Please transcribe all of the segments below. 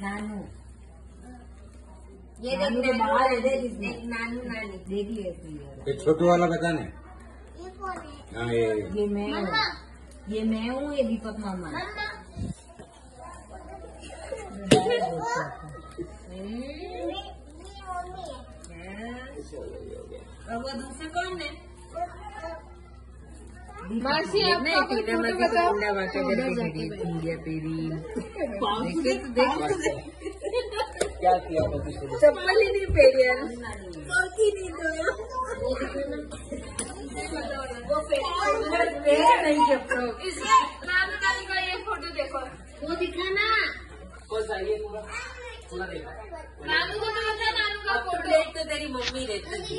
नानू। ये नानू देख बाल है, नानू देख। देख नानू नानी। देख लिया ये छोटू वाला बताने ये कौन है? हाँ ये। ये मैं हूँ। ये मैं हूँ ये दीपक मामा। है। मम्मा। हम्म, है। हाँ। और वो दूसरे कौन है? मासी आपका बताओ। बातें तो क्या किया चप्पल ही नहीं पहनी यार नहीं तो वो नहीं चप्पल। इसमें नानी का ये फ़ोटो देखो। वो दिखाना। कौन सा ये पूरा पूरा देखा। नानू को तो है नानू का तो फ़ोटो। प्लेट तो तेरी मम्मी रहती थी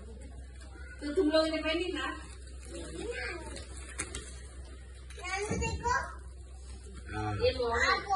तो तुम लोगों ने पहनी ना नानू देखो हाँ ये मोहन आपको